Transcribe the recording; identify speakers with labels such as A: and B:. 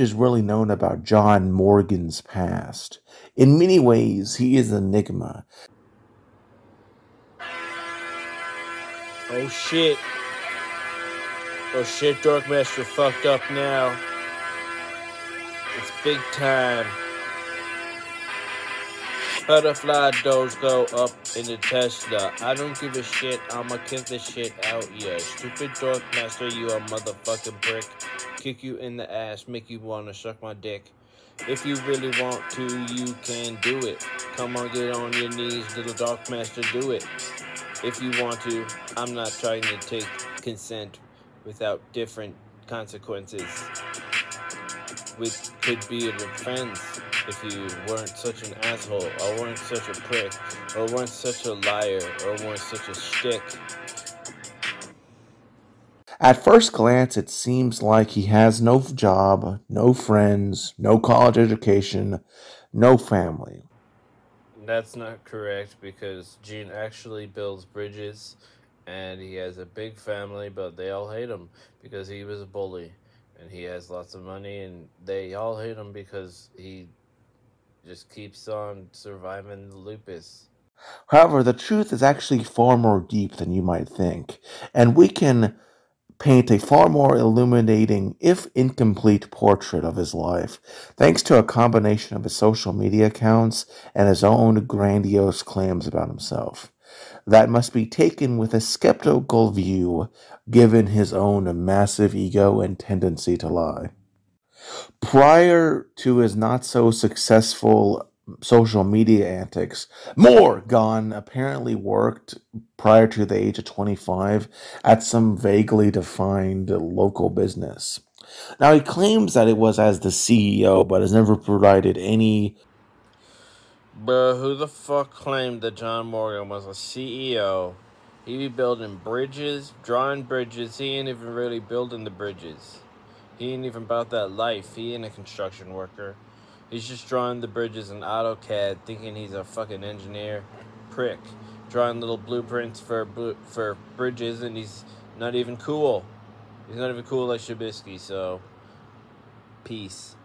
A: is really known about John Morgan's past. In many ways, he is an enigma.
B: Oh shit. Oh shit, Dorkmaster fucked up now. It's big time. Butterfly doors go up in the Tesla. I don't give a shit. I'ma kick this shit out, yeah. Stupid Dark Master. you a motherfucking brick. Kick you in the ass, make you wanna suck my dick. If you really want to, you can do it. Come on, get on your knees, little dark master, do it. If you want to, I'm not trying to take consent without different consequences. We could be friends if you weren't such an asshole, or weren't such a prick, or weren't such a liar, or weren't such a shtick.
A: At first glance, it seems like he has no job, no friends, no college education, no family.
B: That's not correct because Gene actually builds bridges and he has a big family, but they all hate him because he was a bully and he has lots of money and they all hate him because he just keeps on surviving lupus.
A: However, the truth is actually far more deep than you might think, and we can paint a far more illuminating, if incomplete, portrait of his life, thanks to a combination of his social media accounts and his own grandiose claims about himself. That must be taken with a skeptical view, given his own massive ego and tendency to lie. Prior to his not so successful social media antics, Morgan apparently worked prior to the age of 25 at some vaguely defined local business. Now, he claims that it was as the CEO, but has never provided any.
B: Bruh, who the fuck claimed that John Morgan was a CEO? He be building bridges, drawing bridges. He ain't even really building the bridges. He ain't even about that life. He ain't a construction worker. He's just drawing the bridges in AutoCAD, thinking he's a fucking engineer. Prick. Drawing little blueprints for for bridges, and he's not even cool. He's not even cool like Shabisky, so... Peace.